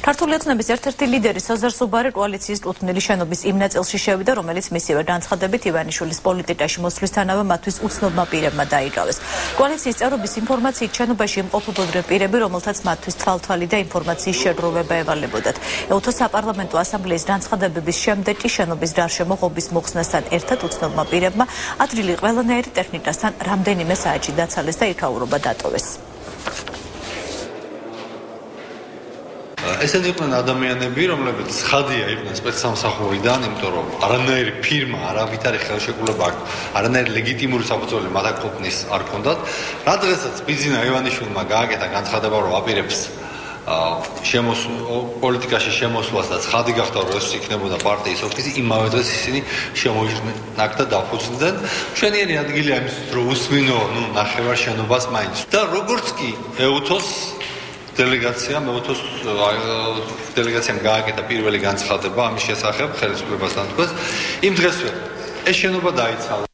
ქართული ოცნების ერთ-ერთი ლიდერი საზარ სუბარი კოალიციის ტუთნელი შენობის იმ ნაწილში შევიდა, რომელიც მისივე განცხადებით ივანიშვილის პოლიტიკაში მოსვლისთანავე მათთვის უცნობმა პირებმა დაიკავეს. კოალიციის წევრობის ინფორმაციით შენობაში იმყოფებოდნენ პირები, რომელთაც მათთვის თვალთვალი და ინფორმაციის შეგროვება ევალებოდათ. ეუთო საპარლამენტო ასამბლეის განცხადებების შემდეგ კი შენობის გარშემო ღობის მოხსნასთან ერთად უცნობმა პირებმა ადრილი ყველანაირი ტექნიკასთან რამდენიმე საათში დაცალეს და იქაურობა დატოვეს. ესენი იყვნენ ადამიანები, რომლებიც ხადია იყვნენ სპეცსამსახურიდან, იმიტომ რომ არანაირი ფირმა, არავითარი ხელშეკრულება არ არანაირი ლეგიტიმური საფუძველი მათ აკუთვნის არ ქონდათ. რა დღესაც ბიზინა ივანიშვილმა გააკეთა განცხადება, რომ აპირებს შემოს პოლიტიკაში შემოსვლას და ცხადი გახდა რომ ეს იქნებოდა პარტიის ოფისი იმავე დღეს ისინი შემოიჭრნენ და დაფუძნდნენ. ჩვენიერი ადგილია იმის რომ უსმინო ნუ ნახევარ შენობას მაინც. და როგორც კი ეუთოს დელეგაცია მეოთოს დელეგაციამ გააკეთა პირველი განცხადება ამის შესახებ ხელისუფლებასთან თქვას იმ დღესვე ეს შენობა დაიცალა